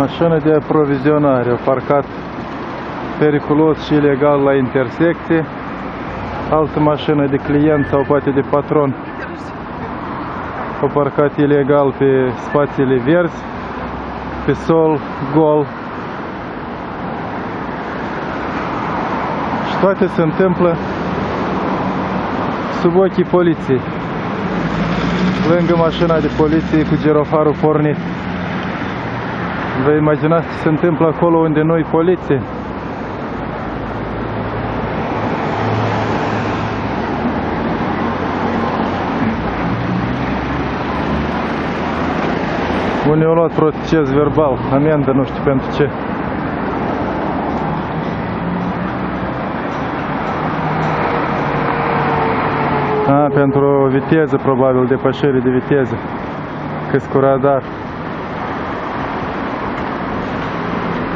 Mașină de aprovizionare, a parcat periculos și ilegal la intersecție. Altă mașină de client sau poate de patron a parcat ilegal pe spațiile verzi, pe sol gol. Și toate se întâmplă sub ochii poliției. Lângă mașina de poliție cu girofarul pornit. Vă imaginați ce se întâmplă acolo unde nu-i poliție? Unii au luat proces verbal, amendă, nu știu pentru ce. A, pentru viteză, probabil, depășire de viteză. Câți cu radar.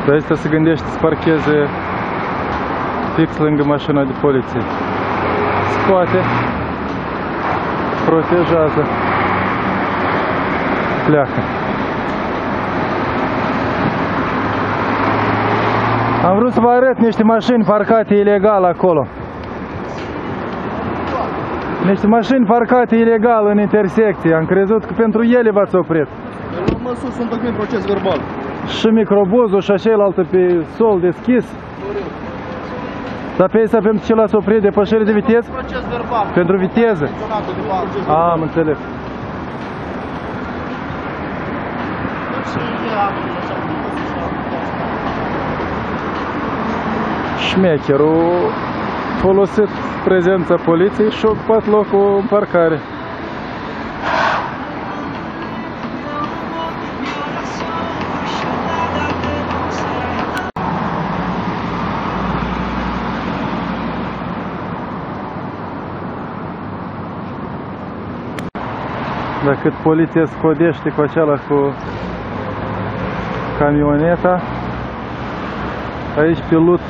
Dar asta se gândește să parcheze fix lângă mașina de poliție. Scoate, protejează, pleacă. Am vrut să vă arăt niște mașini parcate ilegal acolo. Niște mașini parcate ilegal în intersecție. Am crezut că pentru ele v-ați oprit. Luăm măsuri să întocmim proces verbal. Și microbuzul și celălalt pe sol deschis. Dar pe asta pentru ce l-ați oprit depășire de viteză? Proces verbal. Pentru viteză. Menționată de parte. A, am înțeles. Șmecherul folosit prezența poliției și a ocupat locul în parcare. Dar cât poliția scodește cu acela cu camioneta, aici pe lut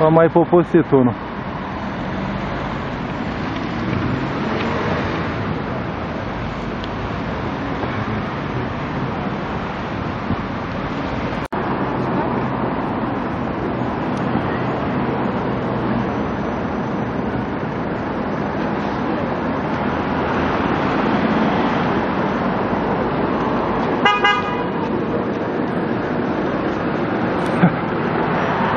a mai poposit unul.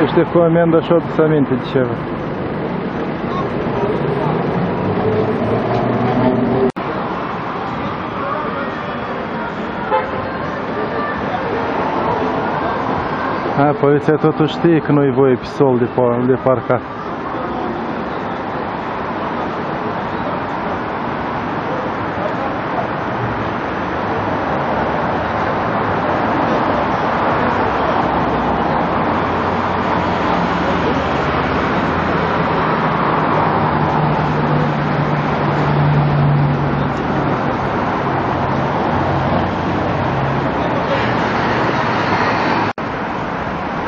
Ăștia cu amendă și-au adus aminte de ceva. A, poliția totuși știe că nu-i voie pe sol de, par- de parcat.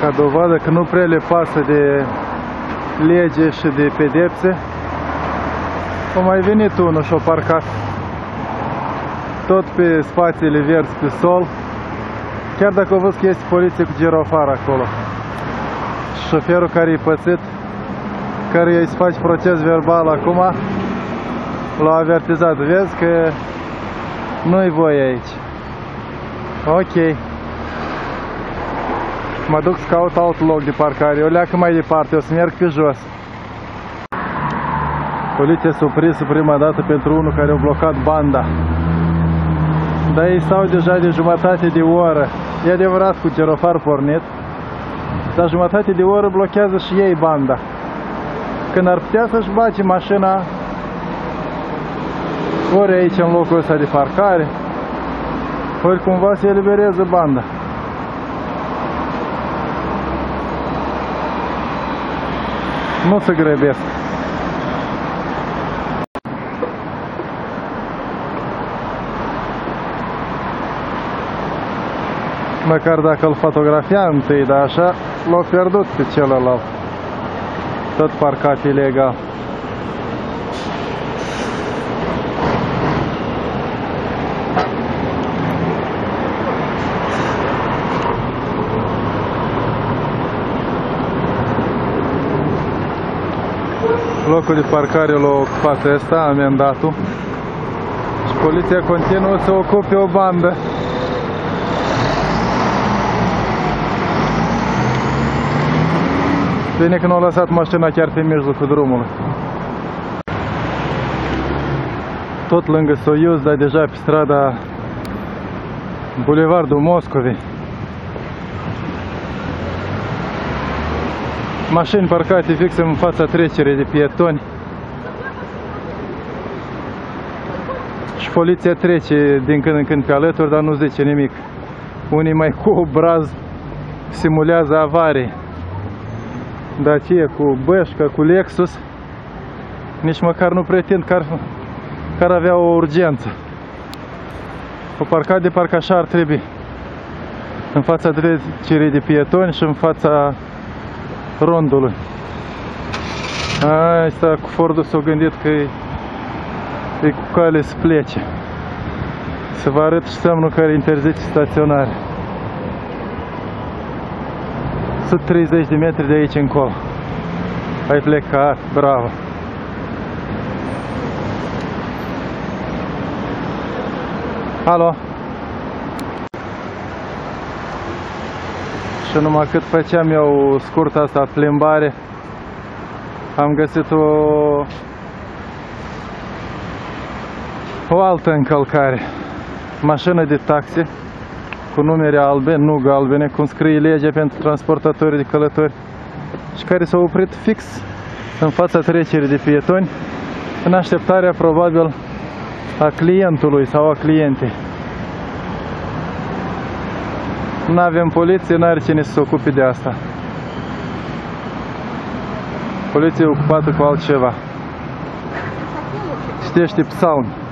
Ca dovadă că nu prea le pasă de lege și de pedepse, a mai venit unul și a parcat tot pe spațiile verzi pe sol, chiar dacă a văzut că este poliție cu girofar acolo. Șoferul care i pățit, care îi face proces verbal acum, l-a avertizat. Vezi că nu-i voie aici. Ok. Mă duc să caut alt loc de parcare. Eu leacă mai departe, o să merg pe jos. Poliția s-a oprit prima dată pentru unul care a blocat banda. Dar ei stau deja de jumătate de oră. E adevărat cu gerofar pornit. Dar jumătate de oră blochează și ei banda. Când ar putea să-și bage mașina ori aici în locul ăsta de parcare, ori cumva să elibereze banda. Nu se grăbesc. Măcar dacă îl fotografia întâi, dar așa l-au pierdut pe celălalt. Tot parcat ilegal. Locul de parcare l-a ocupat ăsta, amendatul. Și poliția continuă să ocupe o bandă. Bine că nu au lăsat mașina chiar pe mijlocul drumului. Tot lângă Soiuz, dar deja pe strada Bulevardul Moscovei. Mașini parcate fix în fața trecerii de pietoni. Și poliția trece din când în când pe alături, dar nu zice nimic. Unii mai cu obraz simulează avarii. Dacia cu Bășca, cu Lexus, nici măcar nu pretind că ar, că ar avea o urgență. O parcat de parcă așa ar trebui. În fața trecerii de pietoni și în fața rondului. Asta cu Fordul s-a gândit că e, e cu cale să plece. Să vă arăt și semnul care interzice staționare. 130 de metri de aici încolo. Ai plecat, bravo. Alo. Și numai cât făceam eu scurt asta plimbare, am găsit o o altă încălcare. Mașină de taxi cu numere albe, nu galbene, cum scrie legea pentru transportatorii de călători și care s-au oprit fix în fața trecerii de pietoni în așteptarea probabil a clientului sau a clientei. Nu avem poliție, n-are cine să se ocupe de asta. Poliția e ocupată cu altceva. Citește psalmi.